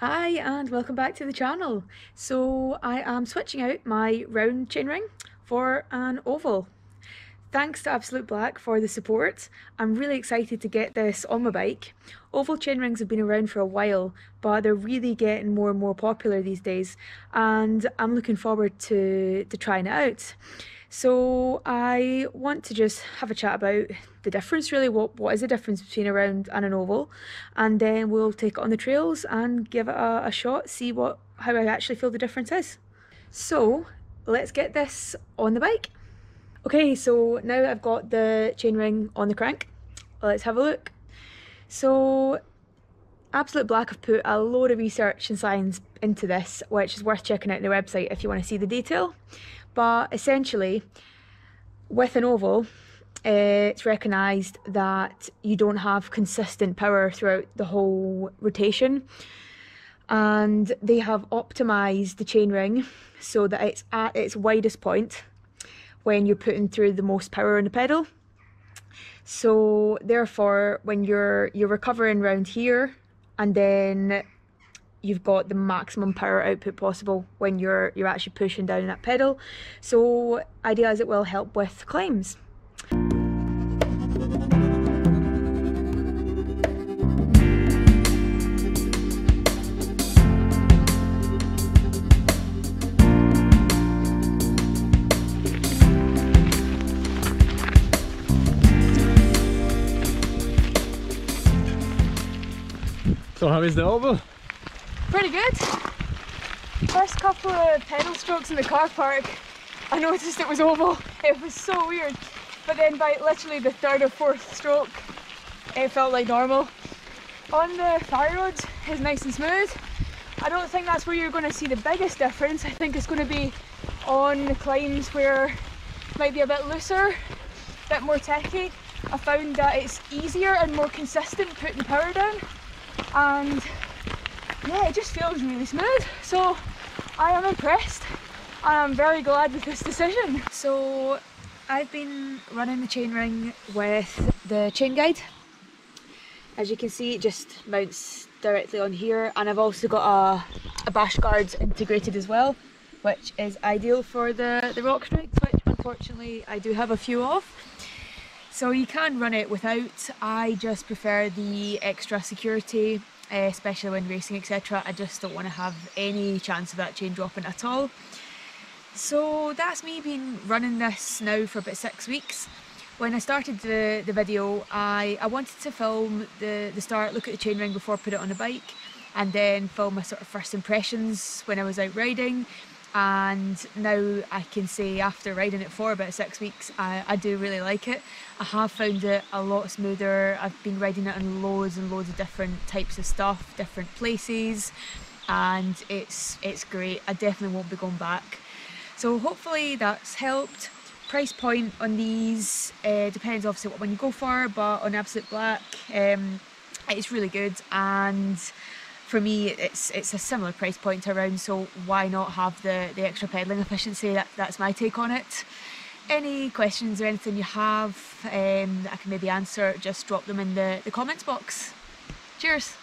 Hi and welcome back to the channel. So I am switching out my round chainring for an oval. Thanks to Absolute Black for the support. I'm really excited to get this on my bike. Oval chainrings have been around for a while but they're really getting more and more popular these days and I'm looking forward to, to trying it out. So I want to just have a chat about the difference really, what, what is the difference between a round and an oval and then we'll take it on the trails and give it a, a shot, see what how I actually feel the difference is. So let's get this on the bike. Okay, so now I've got the chainring on the crank. Let's have a look. So Absolute Black have put a load of research and science into this, which is worth checking out their website if you want to see the detail. But essentially, with an oval, it's recognised that you don't have consistent power throughout the whole rotation. And they have optimised the chainring so that it's at its widest point when you're putting through the most power on the pedal. So therefore, when you're you're recovering round here, and then you've got the maximum power output possible when you're you're actually pushing down that pedal. So idea is it will help with climbs. So how is the oval? Pretty good. First couple of pedal strokes in the car park, I noticed it was oval. It was so weird. But then by literally the third or fourth stroke, it felt like normal. On the fire roads, it's nice and smooth. I don't think that's where you're going to see the biggest difference. I think it's going to be on the climbs where it might be a bit looser, a bit more techy. I found that it's easier and more consistent putting power down and yeah it just feels really smooth so I am impressed I'm very glad with this decision. So I've been running the chainring with the chain guide as you can see it just mounts directly on here and I've also got a, a bash guard integrated as well which is ideal for the, the rock strikes which unfortunately I do have a few of. So you can run it without, I just prefer the extra security, uh, especially when racing etc. I just don't want to have any chance of that chain dropping at all. So that's me been running this now for about six weeks. When I started the, the video, I, I wanted to film the, the start, look at the chainring before I put it on the bike, and then film my sort of first impressions when I was out riding, and now I can say after riding it for about six weeks I, I do really like it. I have found it a lot smoother. I've been riding it on loads and loads of different types of stuff, different places and it's it's great. I definitely won't be going back. So hopefully that's helped. Price point on these uh, depends obviously what one you go for but on Absolute Black um, it's really good and for me it's it's a similar price point around so why not have the the extra pedaling efficiency? That, that's my take on it. Any questions or anything you have um, that I can maybe answer just drop them in the, the comments box. Cheers